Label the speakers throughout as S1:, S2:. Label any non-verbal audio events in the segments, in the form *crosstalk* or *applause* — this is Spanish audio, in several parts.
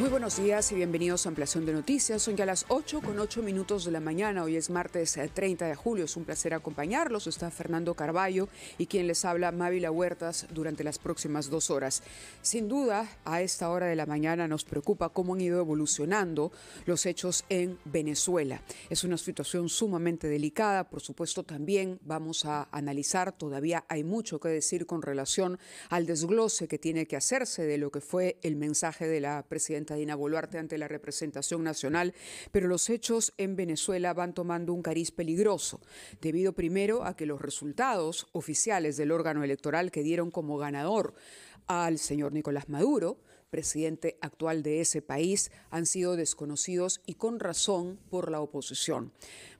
S1: Muy buenos días y bienvenidos a Ampliación de Noticias. Son ya las 8 con 8 minutos de la mañana. Hoy es martes 30 eh, de julio. Es un placer acompañarlos. Está Fernando Carballo y quien les habla, Mávila Huertas, durante las próximas dos horas. Sin duda, a esta hora de la mañana nos preocupa cómo han ido evolucionando los hechos en Venezuela. Es una situación sumamente delicada. Por supuesto, también vamos a analizar, todavía hay mucho que decir con relación al desglose que tiene que hacerse de lo que fue el mensaje de la presidenta Dina Boluarte ante la representación nacional, pero los hechos en Venezuela van tomando un cariz peligroso, debido primero a que los resultados oficiales del órgano electoral que dieron como ganador al señor Nicolás Maduro, presidente actual de ese país, han sido desconocidos y con razón por la oposición.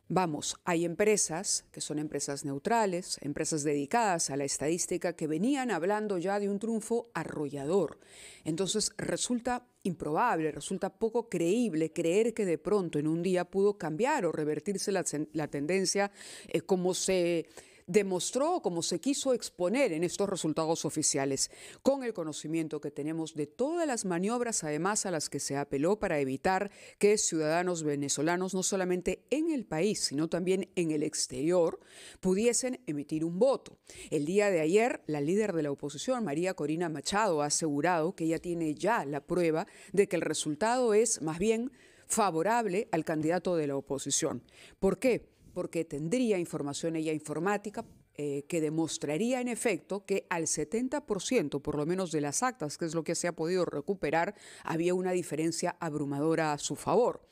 S1: Vamos, hay empresas que son empresas neutrales, empresas dedicadas a la estadística que venían hablando ya de un triunfo arrollador. Entonces resulta improbable, resulta poco creíble creer que de pronto en un día pudo cambiar o revertirse la, tendencia eh, como se demostró como se quiso exponer en estos resultados oficiales, con el conocimiento que tenemos de todas las maniobras además a las que se apeló para evitar que ciudadanos venezolanos, no solamente en el país, sino también en el exterior, pudiesen emitir un voto. El día de ayer, la líder de la oposición, María Corina Machado, ha asegurado que ella tiene ya la prueba de que el resultado es más bien favorable al candidato de la oposición. ¿Por qué? Porque tendría información ella informática eh, que demostraría en efecto que al 70% por lo menos de las actas, que es lo que se ha podido recuperar, había una diferencia abrumadora a su favor.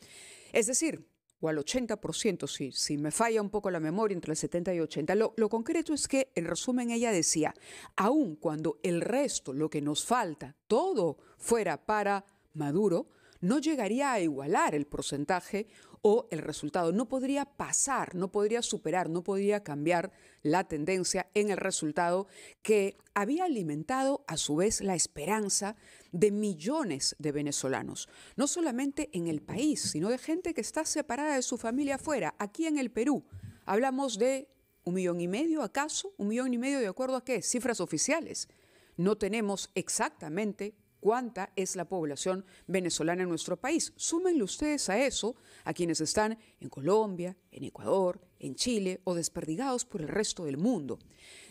S1: Es decir, o al 80%, si, si me falla un poco la memoria entre el 70 y 80. Lo, lo concreto es que, en resumen, ella decía, aun cuando el resto, lo que nos falta, todo fuera para Maduro, no llegaría a igualar el porcentaje o el resultado. No podría pasar, no podría superar, no podría cambiar la tendencia en el resultado que había alimentado a su vez la esperanza de millones de venezolanos, no solamente en el país, sino de gente que está separada de su familia afuera, aquí en el Perú. Hablamos de un millón y medio, acaso, un millón y medio de acuerdo a qué, cifras oficiales. No tenemos exactamente cuánta es la población venezolana en nuestro país. Súmenle ustedes a eso a quienes están en Colombia, en Ecuador, en Chile o desperdigados por el resto del mundo.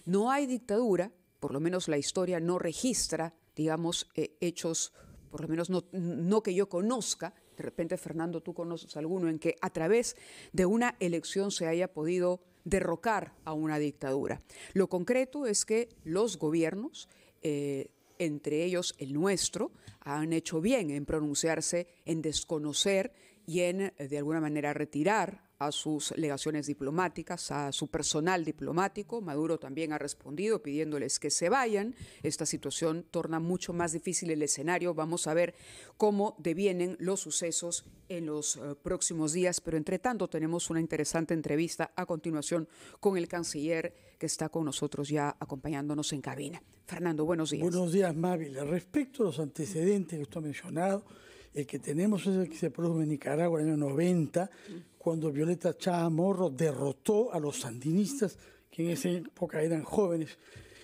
S1: No hay dictadura, por lo menos la historia no registra, digamos, eh, hechos, por lo menos no, que yo conozca, de repente Fernando, tú conoces alguno en que a través de una elección se haya podido derrocar a una dictadura. Lo concreto es que los gobiernos eh, entre ellos el nuestro, han hecho bien en pronunciarse, en desconocer y en, de alguna manera, retirar a sus legaciones diplomáticas, a su personal diplomático. Maduro también ha respondido pidiéndoles que se vayan. Esta situación torna mucho más difícil el escenario. Vamos a ver cómo devienen los sucesos en los eh, próximos días, pero entre tanto tenemos una interesante entrevista a continuación con el canciller que está con nosotros ya acompañándonos en cabina. Fernando, buenos días.
S2: Buenos días, Mávila. Respecto a los antecedentes que usted ha mencionado, el que tenemos es el que se produjo en Nicaragua en el año 90, cuando Violeta Chamorro derrotó a los sandinistas, que en esa época eran jóvenes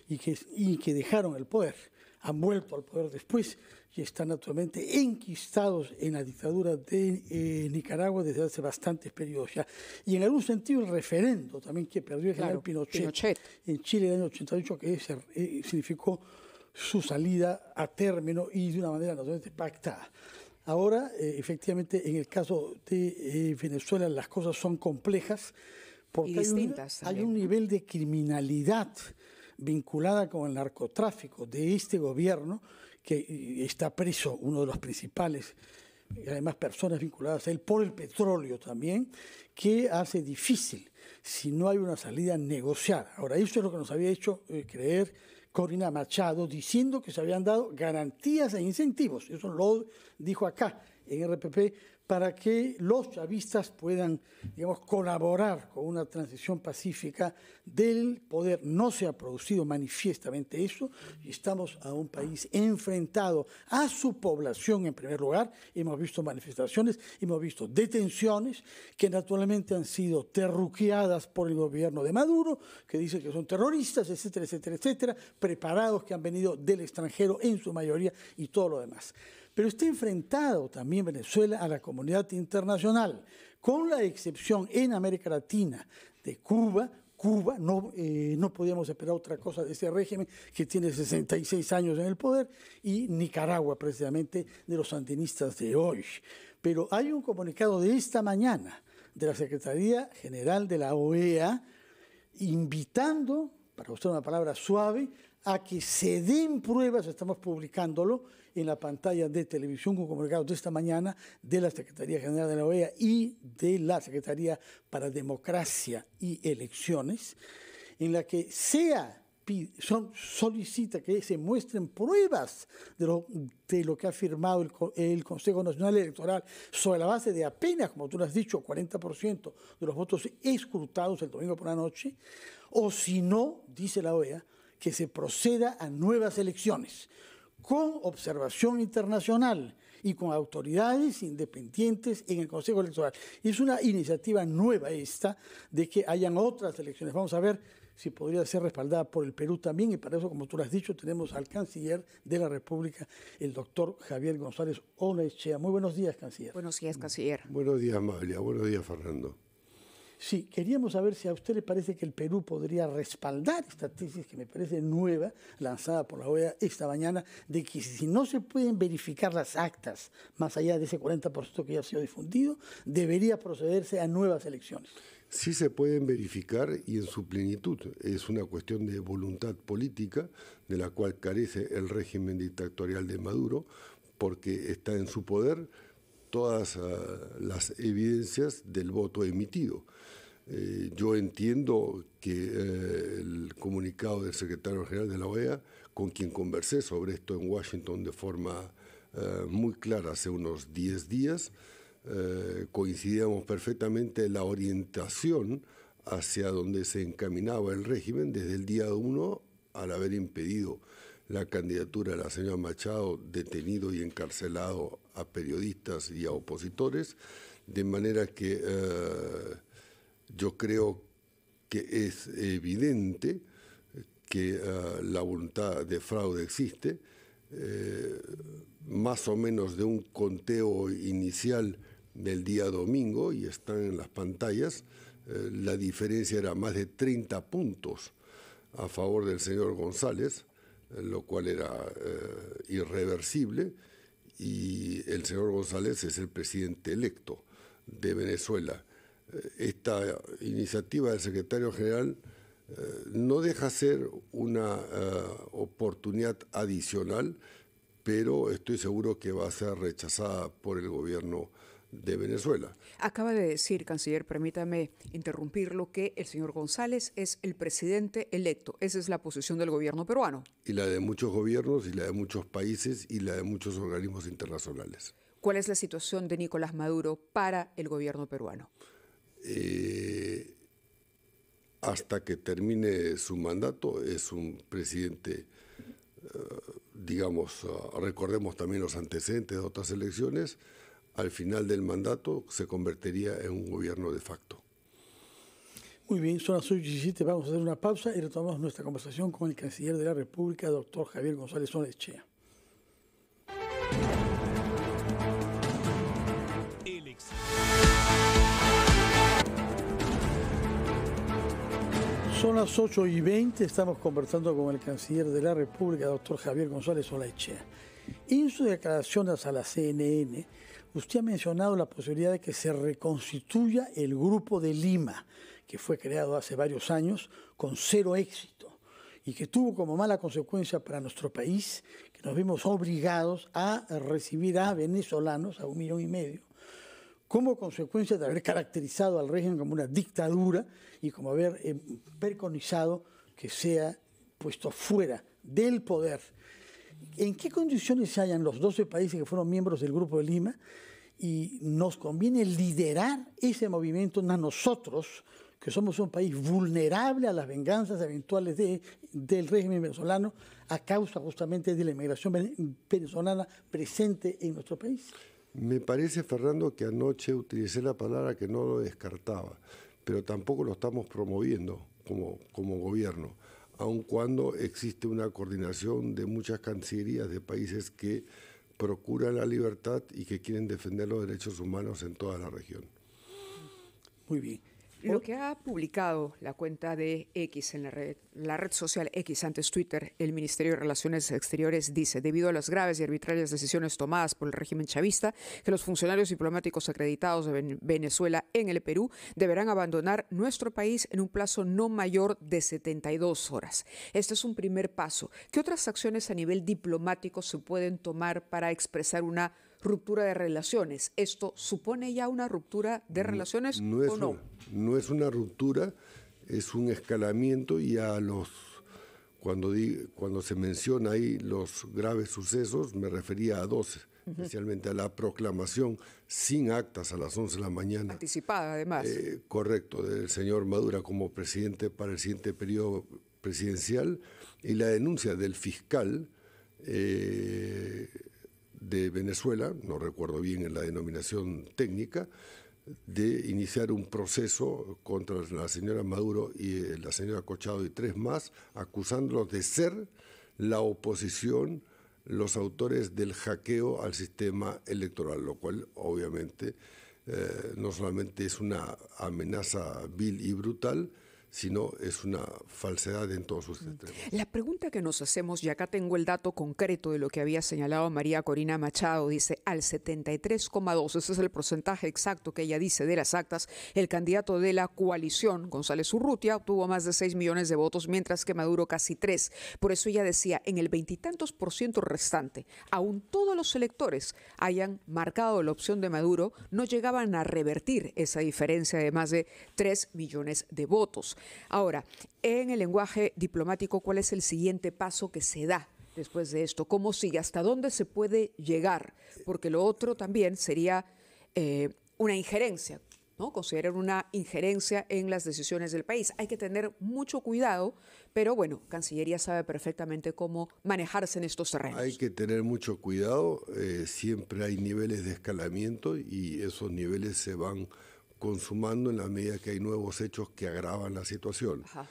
S2: y que, y que dejaron el poder. Han vuelto al poder después y están actualmente enquistados en la dictadura de eh, Nicaragua desde hace bastantes periodos ya. Y en algún sentido el referendo también que perdió el general Pinochet, en Chile en el año 88, que eh, significó su salida a término y de una manera naturalmente pactada. Ahora, eh, efectivamente, en el caso de Venezuela las cosas son complejas porque hay un nivel de criminalidad vinculada con el narcotráfico de este gobierno que está preso uno de los principales, y además personas vinculadas a él por el petróleo también, que hace difícil si no hay una salida negociada. Ahora, eso es lo que nos había hecho eh, creer Corina Machado, diciendo que se habían dado garantías e incentivos. Eso lo dijo acá en RPP para que los chavistas puedan, digamos, colaborar con una transición pacífica del poder. No se ha producido manifiestamente eso y estamos a un país enfrentado a su población en primer lugar. Hemos visto manifestaciones, hemos visto detenciones que naturalmente han sido terruqueadas por el gobierno de Maduro, que dice que son terroristas, etcétera, etcétera, etcétera, preparados que han venido del extranjero en su mayoría y todo lo demás. Pero está enfrentado también Venezuela a la comunidad internacional, con la excepción en América Latina de Cuba, Cuba, no, eh, no podíamos esperar otra cosa de ese régimen que tiene 66 años en el poder, y Nicaragua, precisamente, de los sandinistas de hoy. Pero hay un comunicado de esta mañana de la Secretaría General de la OEA invitando, para usar una palabra suave, a que se den pruebas, estamos publicándolo en la pantalla de televisión con comunicados de esta mañana de la Secretaría General de la OEA y de la Secretaría para Democracia y Elecciones, en la que sea solicita que se muestren pruebas de lo, de lo que ha firmado el, el, Consejo Nacional Electoral sobre la base de apenas, como tú lo has dicho, 40% de los votos escrutados el domingo por la noche, o si no, dice la OEA, que se proceda a nuevas elecciones con observación internacional y con autoridades independientes en el Consejo Electoral. Es una iniciativa nueva esta de que hayan otras elecciones. Vamos a ver si podría ser respaldada por el Perú también y para eso, como tú lo has dicho, tenemos al canciller de la República, el doctor Javier González Olechea. Muy buenos días, canciller.
S1: Buenos días, canciller.
S3: Buenos días, Amalia. Buenos días, Fernando.
S2: Sí, queríamos saber si a usted le parece que el Perú podría respaldar esta tesis que me parece nueva, lanzada por la OEA esta mañana, de que si no se pueden verificar las actas más allá de ese 40% que ya ha sido difundido, debería procederse a nuevas elecciones.
S3: Sí se pueden verificar y en su plenitud. Es una cuestión de voluntad política de la cual carece el régimen dictatorial de Maduro porque está en su poder todas uh, las evidencias del voto emitido. Eh, yo entiendo que eh, el comunicado del secretario general de la OEA, con quien conversé sobre esto en Washington de forma eh, muy clara hace unos 10 días, coincidíamos perfectamente en la orientación hacia donde se encaminaba el régimen desde el día 1 al haber impedido la candidatura de la señora Machado, detenido y encarcelado a periodistas y a opositores, de manera que yo creo que es evidente que uh, la voluntad de fraude existe, eh, más o menos de un conteo inicial del día domingo, y están en las pantallas, eh, la diferencia era más de 30 puntos a favor del señor González, eh, lo cual era irreversible, y el señor González es el presidente electo de Venezuela esta iniciativa del secretario general eh, no deja ser una eh, oportunidad adicional, pero estoy seguro que va a ser rechazada por el gobierno de Venezuela.
S1: Acaba de decir, canciller, permítame interrumpirlo, que el señor González es el presidente electo. Esa es la posición del gobierno peruano.
S3: Y la de muchos gobiernos, y la de muchos países, y la de muchos organismos internacionales.
S1: ¿Cuál es la situación de Nicolás Maduro para el gobierno peruano?
S3: Eh, hasta que termine su mandato es un presidente, eh, digamos, uh, recordemos también los antecedentes de otras elecciones, al final del mandato se convertiría en un gobierno de facto.
S2: Muy bien, son las 8.17, vamos a hacer una pausa y retomamos nuestra conversación con el canciller de la República, doctor Javier González Onechea. Son las 8 y 20, estamos conversando con el canciller de la República, doctor Javier González Olaechea. En su declaraciones a la CNN, usted ha mencionado la posibilidad de que se reconstituya el Grupo de Lima, que fue creado hace varios años con cero éxito y que tuvo como mala consecuencia para nuestro país que nos vimos obligados a recibir a venezolanos, a un millón y medio, como consecuencia de haber caracterizado al régimen como una dictadura y como haber eh, preconizado que sea puesto fuera del poder. ¿En qué condiciones se hallan los 12 países que fueron miembros del Grupo de Lima? Y nos conviene liderar ese movimiento a nosotros, que somos un país vulnerable a las venganzas eventuales de, del régimen venezolano a causa justamente de la inmigración venezolana presente en nuestro país.
S3: Me parece, Fernando, que anoche utilicé la palabra que no lo descartaba, pero tampoco lo estamos promoviendo como, como gobierno, aun cuando existe una coordinación de muchas cancillerías de países que procuran la libertad y que quieren defender los derechos humanos en toda la región.
S2: Muy bien.
S1: Lo que ha publicado la cuenta de X en la red, la red social X antes Twitter, el Ministerio de Relaciones Exteriores dice, debido a las graves y arbitrarias decisiones tomadas por el régimen chavista, que los funcionarios diplomáticos acreditados de Venezuela en el Perú deberán abandonar nuestro país en un plazo no mayor de 72 horas. Este es un primer paso. ¿Qué otras acciones a nivel diplomático se pueden tomar para expresar una ruptura de relaciones. ¿Esto supone ya una ruptura de relaciones
S3: no, es
S1: o no?
S3: Una, no es una ruptura, es un escalamiento y a los cuando, di, cuando se menciona ahí los graves sucesos, me refería a dos, especialmente a la proclamación sin actas a las 11 de la mañana.
S1: Anticipada, además.
S3: Eh, correcto, del señor Madura como presidente para el siguiente periodo presidencial y la denuncia del fiscal eh, de Venezuela, no recuerdo bien en la denominación técnica, de iniciar un proceso contra la señora Maduro y eh, la señora Cochado y tres más, acusándolos de ser la oposición, los autores del hackeo al sistema electoral, lo cual obviamente eh, no solamente es una amenaza vil y brutal, sino es una falsedad en todos sus extremos.
S1: La pregunta que nos hacemos, y acá tengo el dato concreto de lo que había señalado María Corina Machado, dice al 73,2, ese es el porcentaje exacto que ella dice de las actas, el candidato de la coalición, González Urrutia, obtuvo más de 6 millones de votos, mientras que Maduro casi 3. Por eso ella decía, en el veintitantos por ciento restante, aún todos los electores hayan marcado la opción de Maduro, no llegaban a revertir esa diferencia de más de 3 millones de votos. Ahora, en el lenguaje diplomático, ¿cuál es el siguiente paso que se da después de esto? ¿Cómo sigue? ¿Hasta dónde se puede llegar? Porque lo otro también sería eh, una injerencia, ¿no? Considerar una injerencia en las decisiones del país. Hay que tener mucho cuidado, pero bueno, Cancillería sabe perfectamente cómo manejarse en estos terrenos.
S3: Hay que tener mucho cuidado, eh, siempre hay niveles de escalamiento y esos niveles se van consumando en la medida que hay nuevos hechos que agravan la situación.
S1: Ajá.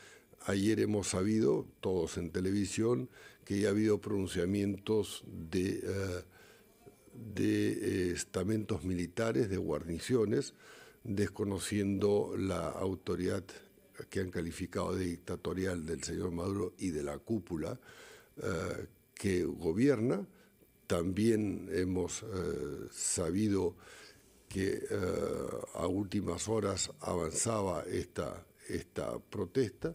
S3: Ayer hemos sabido, todos en televisión, que ya ha habido pronunciamientos de, uh, de eh, estamentos militares, de guarniciones, desconociendo la autoridad que han calificado de dictatorial del señor Maduro y de la cúpula uh, que gobierna. También hemos uh, sabido que a últimas horas avanzaba esta, esta protesta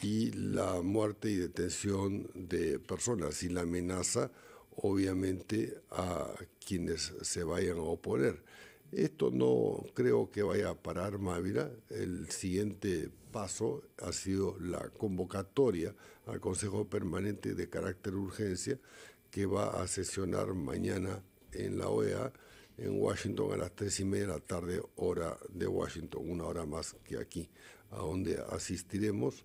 S3: y la muerte y detención de personas y la amenaza obviamente a quienes se vayan a oponer. Esto no creo que vaya a parar Mávila. El siguiente paso ha sido la convocatoria al Consejo Permanente de carácter urgencia que va a sesionar mañana en la OEA en Washington a las tres y media de la tarde, hora de Washington, una hora más que aquí, a donde asistiremos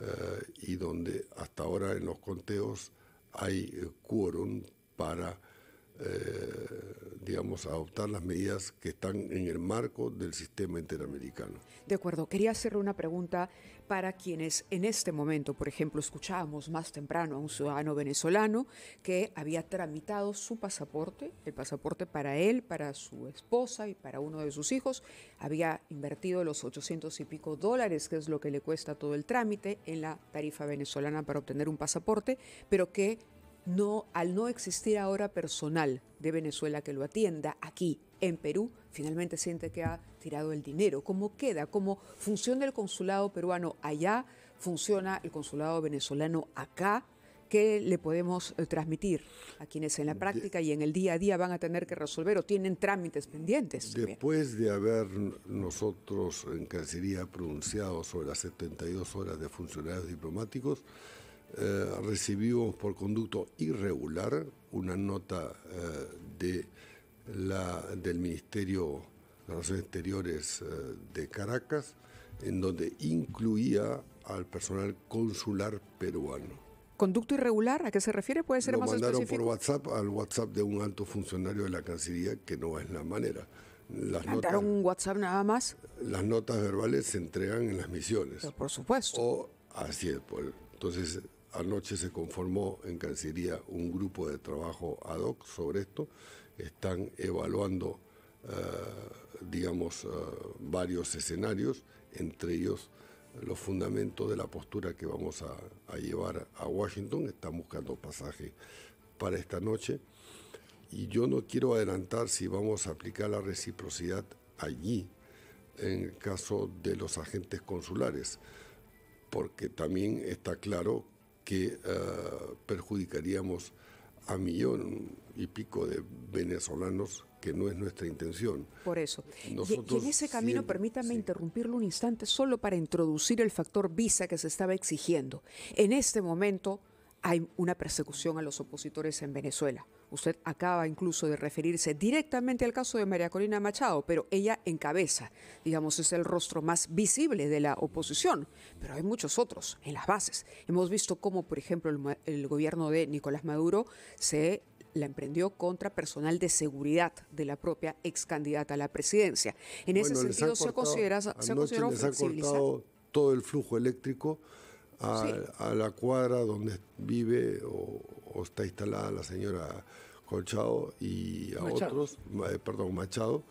S3: eh, y donde hasta ahora en los conteos hay eh, quórum para, eh, digamos, adoptar las medidas que están en el marco del sistema interamericano.
S1: De acuerdo, quería hacerle una pregunta para quienes en este momento, por ejemplo, escuchábamos más temprano a un ciudadano venezolano que había tramitado su pasaporte, el pasaporte para él, para su esposa y para uno de sus hijos, había invertido los 800 y pico dólares, que es lo que le cuesta todo el trámite en la tarifa venezolana para obtener un pasaporte, pero que no, al no existir ahora personal de Venezuela que lo atienda aquí en Perú, finalmente siente que ha tirado el dinero. ¿Cómo queda? ¿Cómo funciona el consulado peruano allá? ¿Funciona el consulado venezolano acá? ¿Qué le podemos eh, transmitir a quienes en la práctica y en el día a día van a tener que resolver o tienen trámites pendientes?
S3: Después de haber nosotros en Cancillería pronunciado sobre las 72 horas de funcionarios diplomáticos, eh, recibimos por conducto irregular una nota eh, de la, del Ministerio de Relaciones Exteriores eh, de Caracas, en donde incluía al personal consular peruano.
S1: ¿Conducto irregular? ¿A qué se refiere? ¿Puede ser
S3: Lo
S1: más
S3: mandaron
S1: específico?
S3: por WhatsApp al WhatsApp de un alto funcionario de la Cancillería, que no es la manera. Las
S1: ¿Mandaron
S3: notas,
S1: un WhatsApp nada más?
S3: las notas verbales se entregan en las misiones.
S1: Pero por supuesto.
S3: O así es. Por, entonces, anoche se conformó en Cancillería un grupo de trabajo ad hoc sobre esto. Están evaluando, digamos, varios escenarios, entre ellos los fundamentos de la postura que vamos a, llevar a Washington. Están buscando pasaje para esta noche. Y yo no quiero adelantar si vamos a aplicar la reciprocidad allí, en el caso de los agentes consulares, porque también está claro que uh, perjudicaríamos a millón y pico de venezolanos que no es nuestra intención.
S1: Por eso. y, en ese camino, permítame interrumpirlo un instante solo para introducir el factor visa que se estaba exigiendo. En este momento hay una persecución a los opositores en Venezuela. Usted acaba incluso de referirse directamente al caso de María Corina Machado, pero ella encabeza, digamos, es el rostro más visible de la oposición, pero hay muchos otros en las bases. Hemos visto cómo, por ejemplo, el, gobierno de Nicolás Maduro se la emprendió contra personal de seguridad de la propia ex candidata a la presidencia. En ese sentido, se considera, se considera
S3: les ha cortado todo el flujo eléctrico a, la cuadra donde vive o, está instalada la señora Colchado y a otros, eh, perdón, Machado,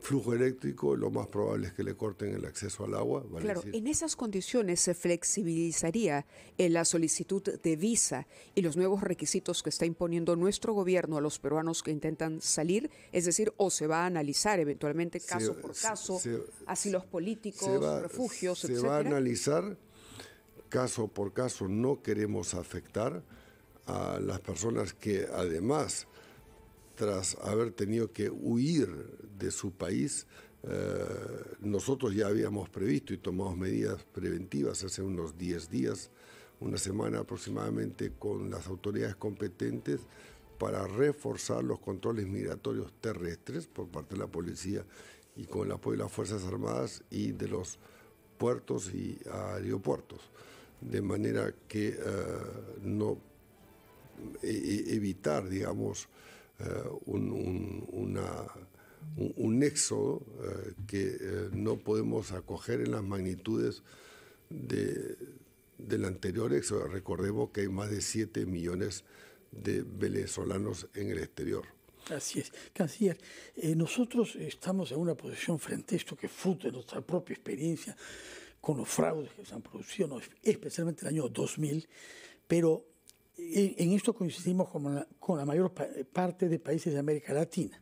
S3: flujo eléctrico, lo más probable es que le corten el acceso al agua.
S1: claro, en esas condiciones se flexibilizaría en la solicitud de visa y los nuevos requisitos que está imponiendo nuestro gobierno a los peruanos que intentan salir, es decir, o se va a analizar eventualmente caso por caso, así los políticos, refugios,
S3: se va a analizar caso por caso, no queremos afectar a las personas que además tras haber tenido que huir de su país, eh, nosotros ya habíamos previsto y tomamos medidas preventivas hace unos 10 días, una semana aproximadamente, con las autoridades competentes para reforzar los controles migratorios terrestres por parte de la policía y con el apoyo de las Fuerzas Armadas y de los puertos y aeropuertos, de manera que eh, no e, e, evitar, digamos, eh, un, una, un, éxodo eh, que eh, no podemos acoger en las magnitudes de, del anterior éxodo. Recordemos que hay más de 7 millones de venezolanos en el exterior.
S2: Así es. Canciller, nosotros estamos en una posición frente a esto que fruto de nuestra propia experiencia con los fraudes que se han producido, especialmente en el año 2000, pero en esto coincidimos con la, con la mayor parte de países de América Latina.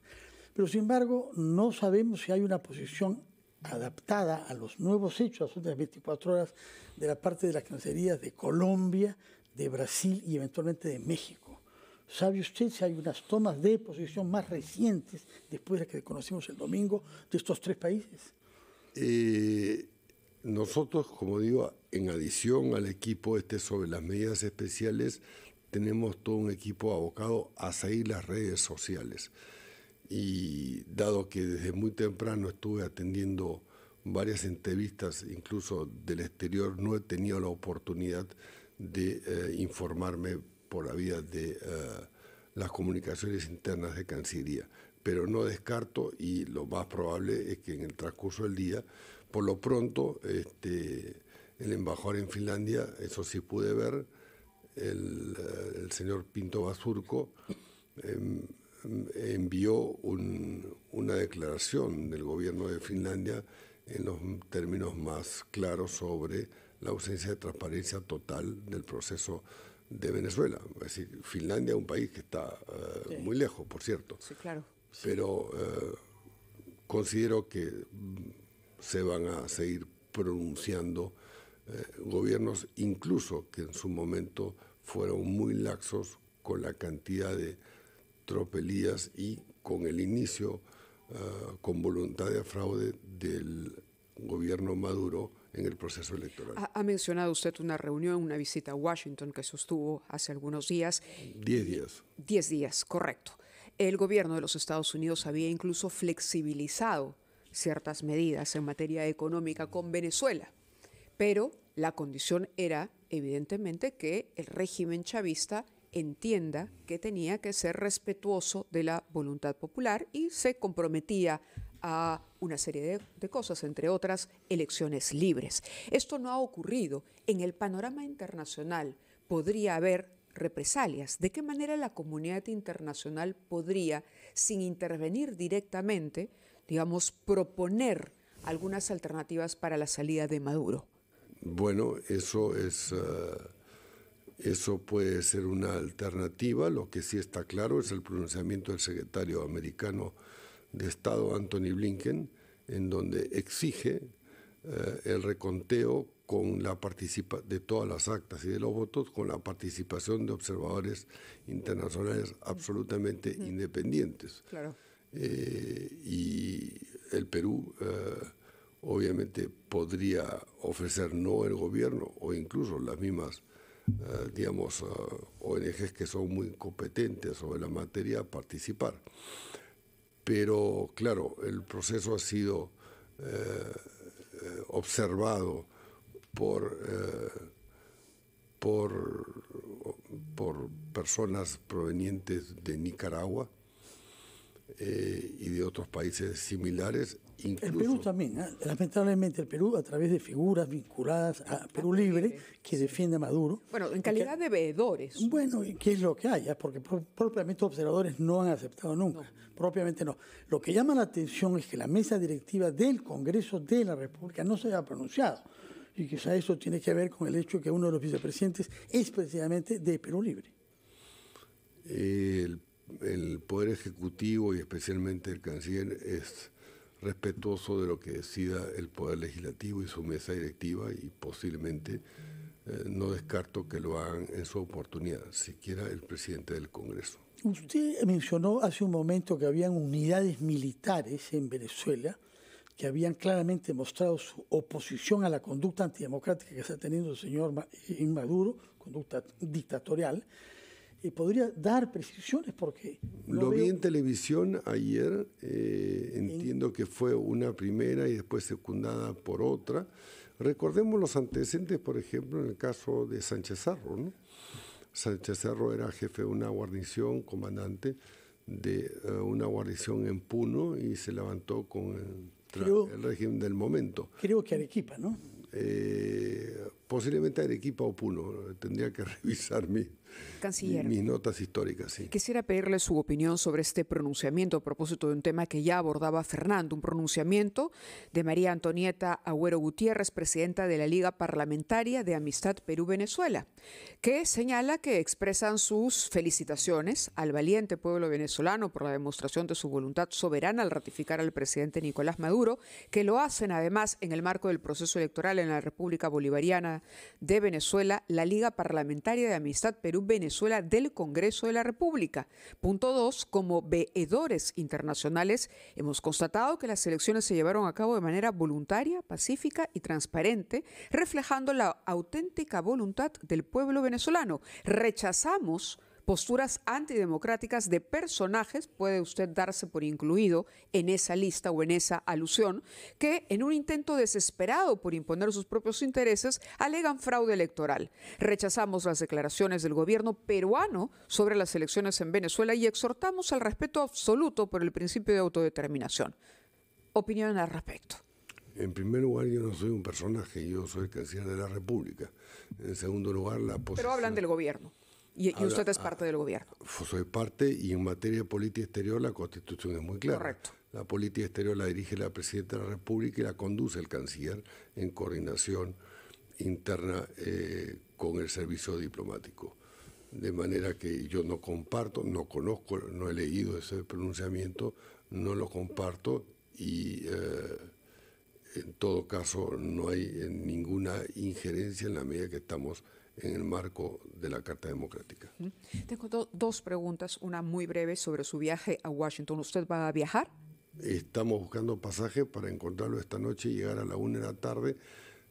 S2: Pero sin embargo, no sabemos si hay una posición adaptada a los nuevos hechos, las últimas 24 horas, de la parte de las cancillerías de Colombia, de Brasil y eventualmente de México. ¿Sabe usted si hay unas tomas de posición más recientes, después de las que conocimos el domingo, de estos tres países?
S3: Eh, nosotros, como digo, en adición al equipo este sobre las medidas especiales, tenemos todo un equipo abocado a seguir las redes sociales. Y dado que desde muy temprano estuve atendiendo varias entrevistas, incluso del exterior, no he tenido la oportunidad de eh, informarme por la vía de eh, las comunicaciones internas de Cancillería. Pero no descarto y lo más probable es que en el transcurso del día por lo pronto, este, el embajador en Finlandia, eso sí pude ver, el, señor Pinto Basurco em, envió una declaración del gobierno de Finlandia en los términos más claros sobre la ausencia de transparencia total del proceso de Venezuela. Es decir, Finlandia es un país que está eh, muy lejos, por cierto.
S1: Sí, claro.
S3: Pero eh, considero que se van a seguir pronunciando eh, gobiernos incluso que en su momento fueron muy laxos con la cantidad de tropelías y con el inicio eh, con voluntad de fraude del gobierno Maduro en el proceso electoral.
S1: Ha, mencionado usted una reunión, una visita a Washington que sostuvo hace algunos días.
S3: Diez días.
S1: Diez días, correcto. El gobierno de los Estados Unidos había incluso flexibilizado ciertas medidas en materia económica con Venezuela, pero la condición era, evidentemente, que el régimen chavista entienda que tenía que ser respetuoso de la voluntad popular y se comprometía a una serie de, cosas, entre otras elecciones libres. Esto no ha ocurrido en el panorama internacional podría haber represalias. ¿De qué manera la comunidad internacional podría, sin intervenir directamente, digamos, proponer algunas alternativas para la salida de Maduro?
S3: Bueno, eso es... Eso puede ser una alternativa. Lo que sí está claro es el pronunciamiento del secretario americano de Estado, Anthony Blinken, en donde exige eh, el reconteo con la de todas las actas y de los votos con la participación de observadores internacionales absolutamente independientes. Eh, y el Perú eh, obviamente podría ofrecer no el gobierno o incluso las mismas eh, digamos, ONGs que son muy competentes sobre la materia participar. Pero claro, el proceso ha sido eh, eh, observado por, por, por personas provenientes de Nicaragua y de otros países similares
S2: el Perú también, ¿eh? lamentablemente el Perú a través de figuras vinculadas a Perú Libre que defiende a Maduro.
S1: Bueno, en calidad de veedores.
S2: Bueno, ¿qué es lo que hay? Porque propiamente observadores no han aceptado nunca, propiamente no. Lo que llama la atención es que la mesa directiva del Congreso de la República no se haya pronunciado. Y quizá eso tiene que ver con el hecho que uno de los vicepresidentes es precisamente de Perú Libre.
S3: El, el Poder Ejecutivo y especialmente el Canciller es respetuoso de lo que decida el Poder Legislativo y su mesa directiva y posiblemente eh, no descarto que lo hagan en su oportunidad, siquiera el presidente del Congreso.
S2: Usted mencionó hace un momento que habían unidades militares en Venezuela que habían claramente mostrado su oposición a la conducta antidemocrática que está teniendo el señor Maduro, conducta dictatorial y podría dar precisiones porque...
S3: Lo vi en televisión ayer, eh, entiendo que fue una primera y después secundada por otra. Recordemos los antecedentes, por ejemplo, en el caso de Sánchez Cerro. ¿no? Sánchez Cerro era jefe de una guarnición, comandante de eh, una guarnición en Puno y se levantó con el, el régimen del momento.
S2: Creo que Arequipa, ¿no?
S3: Eh, posiblemente Arequipa o Puno, tendría que *laughs* revisar mi,
S1: Canciller.
S3: mis notas históricas. Sí.
S1: Quisiera pedirle su opinión sobre este pronunciamiento a propósito de un tema que ya abordaba Fernando, un pronunciamiento de María Antonieta Agüero Gutiérrez, presidenta de la Liga Parlamentaria de Amistad Perú-Venezuela, que señala que expresan sus felicitaciones al valiente pueblo venezolano por la demostración de su voluntad soberana al ratificar al presidente Nicolás Maduro, que lo hacen además en el marco del proceso electoral en la República Bolivariana de Venezuela, la Liga Parlamentaria de Amistad Perú-Venezuela del Congreso de la República. Punto dos, como veedores internacionales, hemos constatado que las elecciones se llevaron a cabo de manera voluntaria, pacífica y transparente, reflejando la auténtica voluntad del pueblo venezolano. Rechazamos posturas antidemocráticas de personajes, puede usted darse por incluido en esa lista o en esa alusión, que en un intento desesperado por imponer sus propios intereses alegan fraude electoral. Rechazamos las declaraciones del gobierno peruano sobre las elecciones en Venezuela y exhortamos al respeto absoluto por el principio de autodeterminación. Opinión al respecto.
S3: En primer lugar, yo no soy un personaje, yo soy el canciller de la República. En segundo lugar, la posición...
S1: Pero hablan del gobierno. Y, usted es parte del gobierno.
S3: Soy parte y en materia de política exterior la constitución es muy clara.
S1: Correcto.
S3: La política exterior la dirige la presidenta de la República y la conduce el canciller en coordinación interna eh, con el servicio diplomático. De manera que yo no comparto, no conozco, no he leído ese pronunciamiento, no lo comparto y eh, en todo caso no hay ninguna injerencia en la medida que estamos en el marco de la Carta Democrática.
S1: Tengo dos preguntas, una muy breve sobre su viaje a Washington. ¿Usted va a viajar?
S3: Estamos buscando pasaje para encontrarlo esta noche y llegar a la una de la tarde.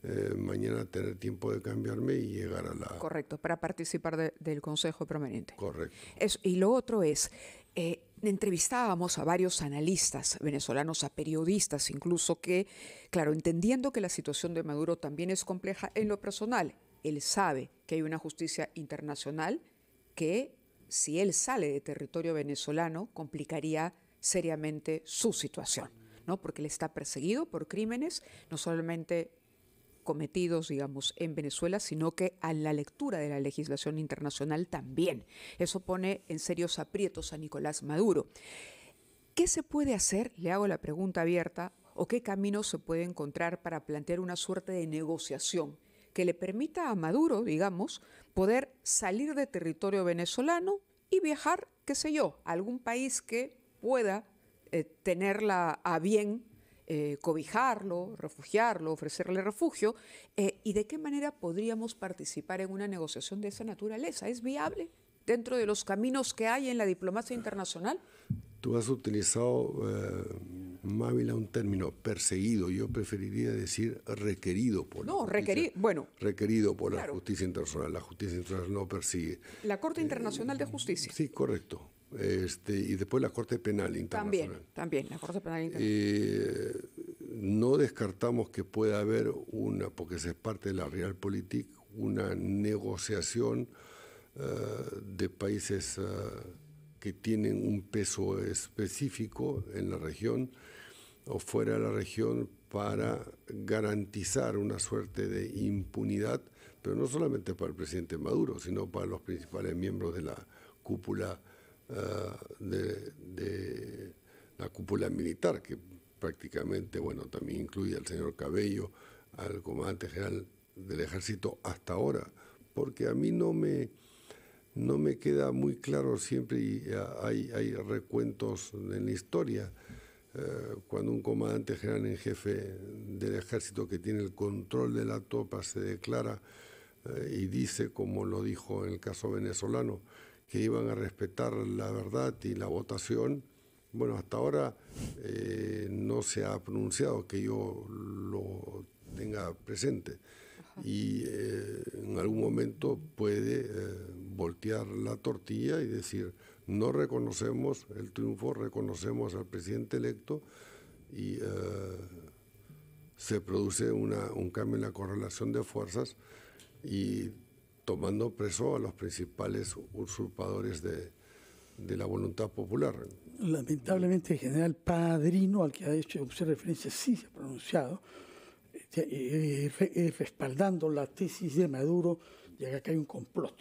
S3: Eh, mañana tener tiempo de cambiarme y llegar a la...
S1: Correcto, para participar del Consejo Permanente.
S3: Correcto.
S1: y lo otro es, eh, entrevistábamos a varios analistas venezolanos, a periodistas incluso, que, claro, entendiendo que la situación de Maduro también es compleja en lo personal, él sabe que hay una justicia internacional que, si él sale de territorio venezolano, complicaría seriamente su situación, ¿no? porque él está perseguido por crímenes, no solamente cometidos, digamos, en Venezuela, sino que a la lectura de la legislación internacional también. Eso pone en serios aprietos a Nicolás Maduro. ¿Qué se puede hacer? Le hago la pregunta abierta, o qué camino se puede encontrar para plantear una suerte de negociación que le permita a Maduro, digamos, poder salir de territorio venezolano y viajar, qué sé yo, a algún país que pueda eh, tenerla a bien eh, cobijarlo, refugiarlo, ofrecerle refugio, eh, y de qué manera podríamos participar en una negociación de esa naturaleza. ¿Es viable dentro de los caminos que hay en la diplomacia internacional?
S3: Tú has utilizado, Mávila, un término perseguido. Yo preferiría decir requerido por
S1: no, requerido, bueno.
S3: Requerido por la justicia internacional. La justicia internacional no persigue.
S1: La Corte Internacional de Justicia.
S3: Sí, correcto. Este, y después la Corte Penal Internacional.
S1: También, también, la Corte Penal Internacional.
S3: Eh, no descartamos que pueda haber una, porque es parte de la Realpolitik, una negociación eh, de países eh, que tienen un peso específico en la región o fuera de la región para garantizar una suerte de impunidad, pero no solamente para el presidente Maduro, sino para los principales miembros de la cúpula eh, de, la cúpula militar, que prácticamente, bueno, también incluye al señor Cabello, al comandante general del ejército hasta ahora, porque a mí no me, no me queda muy claro siempre, y hay, hay recuentos en la historia, cuando un comandante general en jefe del ejército que tiene el control de la tropa se declara eh, y dice, como lo dijo en el caso venezolano, que iban a respetar la verdad y la votación. Bueno, hasta ahora eh, no se ha pronunciado que yo lo tenga presente y eh, en algún momento puede eh, voltear la tortilla y decir, no reconocemos el triunfo, reconocemos al presidente electo y se produce una, un cambio en la correlación de fuerzas y tomando preso a los principales usurpadores de, la voluntad popular.
S2: Lamentablemente el general Padrino, al que ha hecho usted referencia, sí se ha pronunciado, eh, eh, eh, respaldando la tesis de Maduro de que acá hay un complot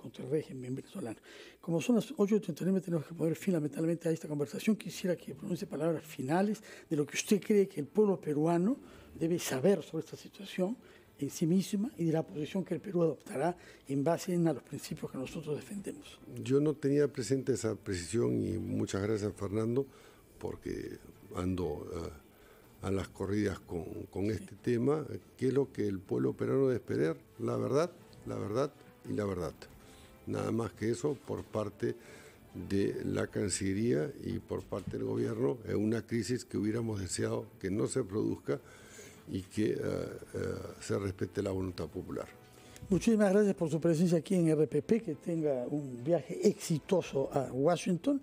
S2: contra el régimen venezolano. Como son las 8.39, tenemos que poner fin lamentablemente a esta conversación. Quisiera que pronuncie palabras finales de lo que usted cree que el pueblo peruano debe saber sobre esta situación en sí misma y de la posición que el Perú adoptará en base a los principios que nosotros defendemos.
S3: Yo no tenía presente esa precisión y muchas gracias Fernando porque ando eh, a las corridas con, con este tema, que es lo que el pueblo peruano debe esperar, la verdad, la verdad y la verdad. Nada más que eso por parte de la Cancillería y por parte del gobierno en una crisis que hubiéramos deseado que no se produzca y que eh, eh, se respete la voluntad popular.
S2: Muchísimas gracias por su presencia aquí en RPP, que tenga un viaje exitoso a Washington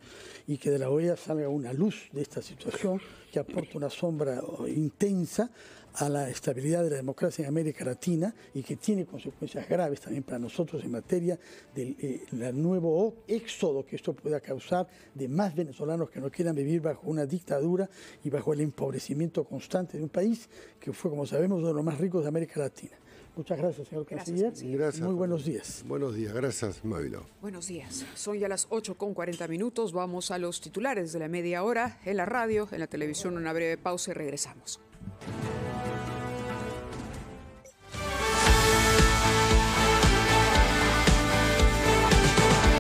S2: y que de la OEA salga una luz de esta situación que aporta una sombra intensa a la estabilidad de la democracia en América Latina y que tiene consecuencias graves también para nosotros en materia del eh, nuevo éxodo que esto pueda causar de más venezolanos que no quieran vivir bajo una dictadura y bajo el empobrecimiento constante de un país que fue, como sabemos, uno de los más ricos de América Latina. Muchas gracias, señor canciller. Gracias. Muy buenos días.
S3: Buenos días, gracias, Mávila.
S1: Buenos días. Son ya las 8 con 40 minutos. Vamos a los titulares de la media hora en la radio, en la televisión. Una breve pausa y regresamos.